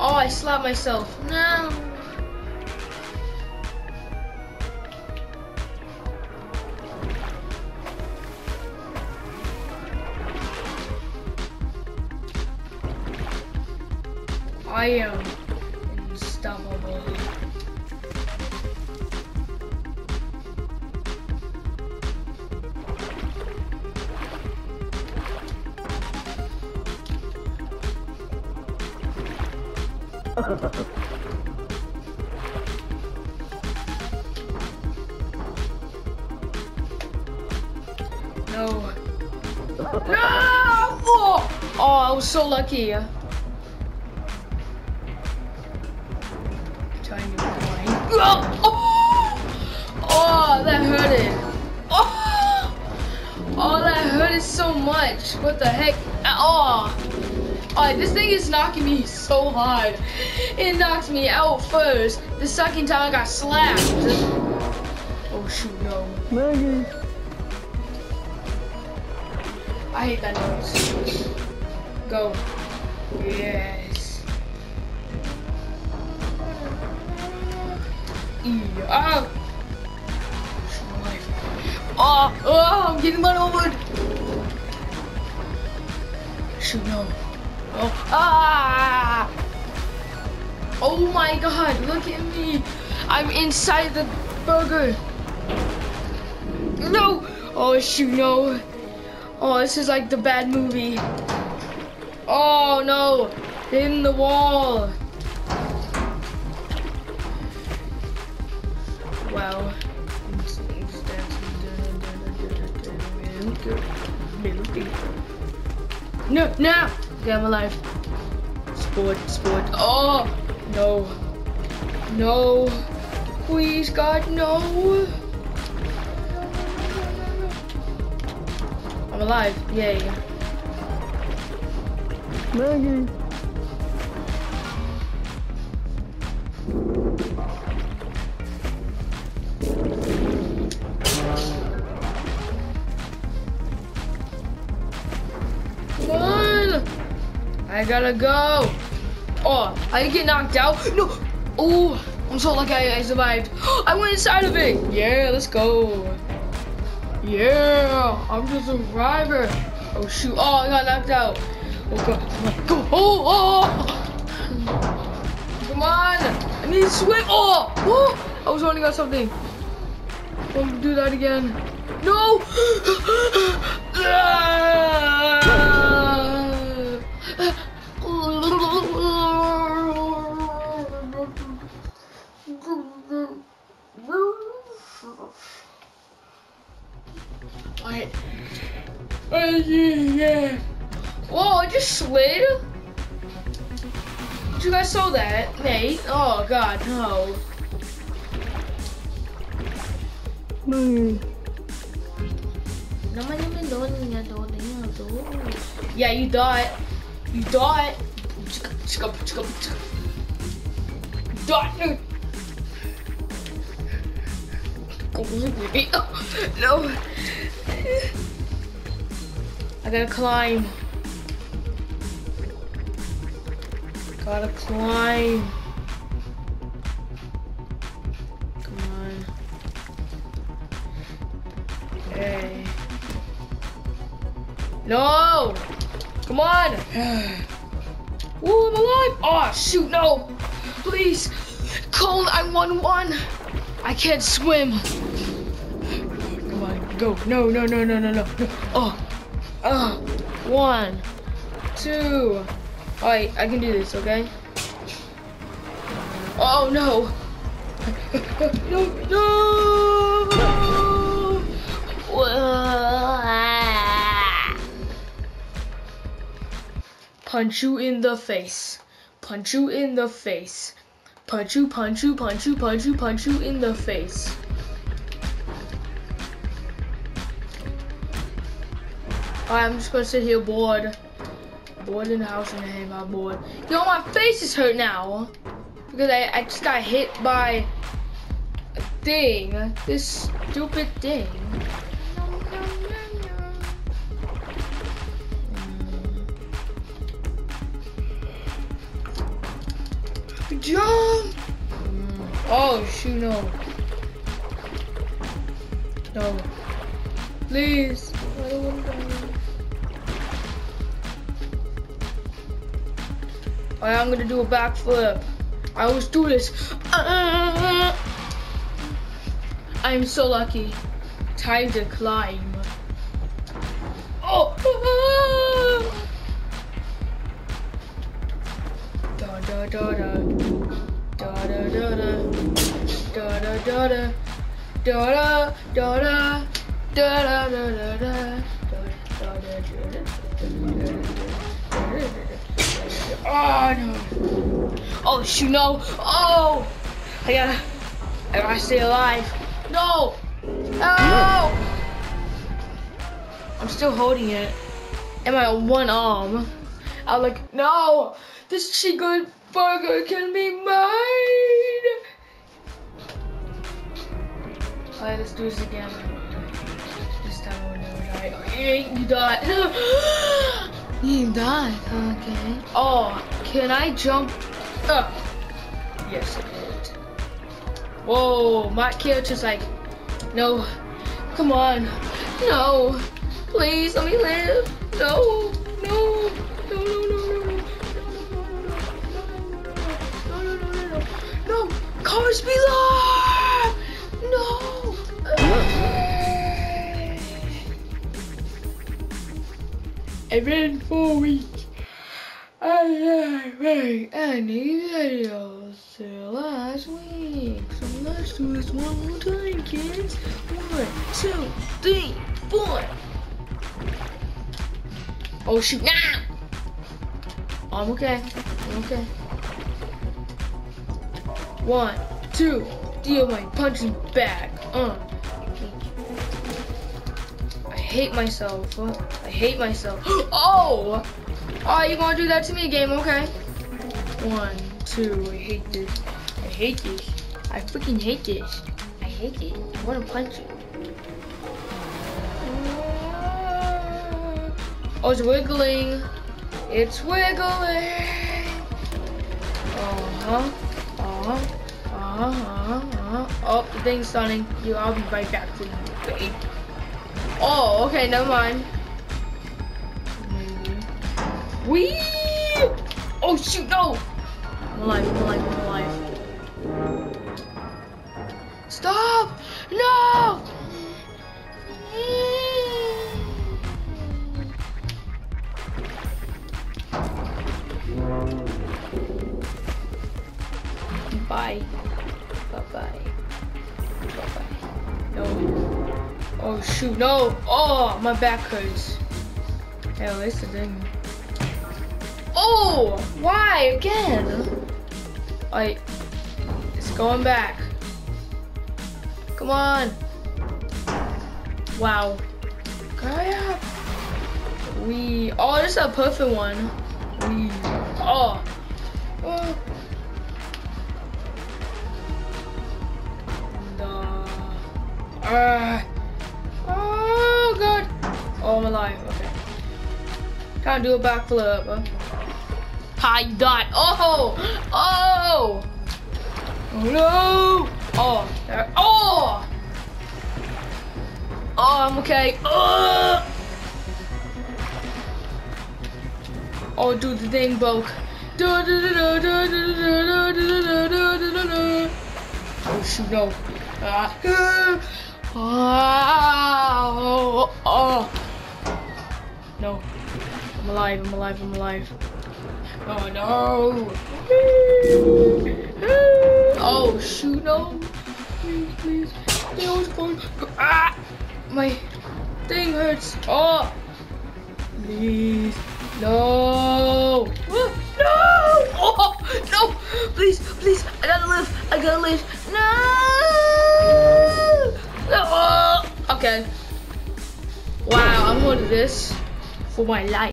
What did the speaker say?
Oh, I slapped myself. No. I am unstoppable. No. No! Oh, oh I was so lucky. Trying to. Oh, oh, oh, that hurt it. Oh, oh, that hurt it so much. What the heck? Oh, oh, this thing is knocking me so hard. It knocked me out first. The second time I got slapped. Oh shoot, no. Maggie. I hate that noise. Go. Yes. Yeah. Oh, oh, I'm getting run over. Shoot, no. Oh, ah! Oh my god, look at me. I'm inside the burger. No! Oh, shoot, no. Oh, this is like the bad movie. Oh no! In the wall. Well. No, no! Okay, I'm alive. Sport, sport. Oh! No. No. Please, God, no. I'm alive. Yay. Maggie. I gotta go. Oh, I get knocked out. No. Oh, I'm so lucky I, survived. I went inside of it. Yeah, let's go. Yeah, I'm the survivor. Oh shoot! Oh, I got knocked out. Oh god! Go! Oh! Oh! Come on! I need to swim. Oh! I was running on something. Don't do that again. No! Alright. Ah. Saw that, mate? Oh god, no. Hmm. Maggie. Yeah, you thought. You thought. Thought. No. I gotta climb. Gotta climb. Come on. Okay. No! Come on! Ooh, I'm alive! Oh, shoot, no! Please! Call 911! I can't swim! Come on, go. No, no, no, no, no, no. no. Oh! Oh! One, two. Alright, I can do this, okay? Oh, no! No, no! Punch you in the face. Punch you in the face. Punch you, punch you, punch you, punch you, punch you in the face. Alright, I'm just gonna sit here bored. Bored in the house and hang out bored. Yo, my face is hurt now. Because I, I just got hit by a thing. This stupid thing. Mm. Jump! Mm. Oh, shoot, no. No. Please. I I'm gonna do a backflip. I always do this. Uh, I'm so lucky. Time to climb. Oh! Da da da. Da da da da. Da da da da. Da da da da. Da da da da da. Da Oh no. Oh shoot no. Oh I gotta I gotta stay alive. No! No! I'm still holding it. And my one arm. I'm like, no! This chicken burger can be mine! Alright, let's do this again. This time I will never die. Oh, you died. You died, okay. Oh, can I jump up? Yes, I did. Whoa, my character's like, no, come on, no, please let me live. No, no, no, no, no, no, no, no, no, no, no, no, cars below. Then four weeks. I made any videos till last week. So let's do this one more time, kids. One, two, three, four. Oh shoot, now! I'm okay. I'm okay. One, two, deal my punching bag. Uh. I hate myself. I hate myself. Oh! Oh, you gonna do that to me, game? Okay. One, two. I hate this. I hate this. I freaking hate this. I hate it. I wanna punch you. Oh, it's wiggling. It's wiggling. Uh huh. Uh huh. Uh huh. Uh huh. Oh, the thing's stunning. You. I'll be right back for you, babe. Oh, okay. Never mind. Wee! Oh shoot, no! I'm alive, I'm alive, I'm alive. Stop! No! Shoot, no! Oh, my back hurts. Hell, it's the thing. Oh! Why again? I. It's going back. Come on. Wow. Hurry up. We. Oh, this is a perfect one. We. Oh. Oh. The. Uh. God. Oh, I'm alive. Okay. Can't do a backflip. Hi, dot. Oh, oh, oh no. Oh, there. Oh. Oh, I'm okay. Oh. Oh, dude, the thing broke. Oh shoot, no. Ah. Oh, oh. No. I'm alive, I'm alive, I'm alive. Oh no! Oh shoot no! Please, please. They always going. Ah! My thing hurts. Oh! Please. No! No! Oh! No! Please, please. I gotta live. I gotta live. No! No! Okay. Wow, I'm to this for my life.